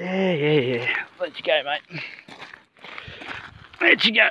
Yeah, yeah, yeah. Let you go, mate. Let you go.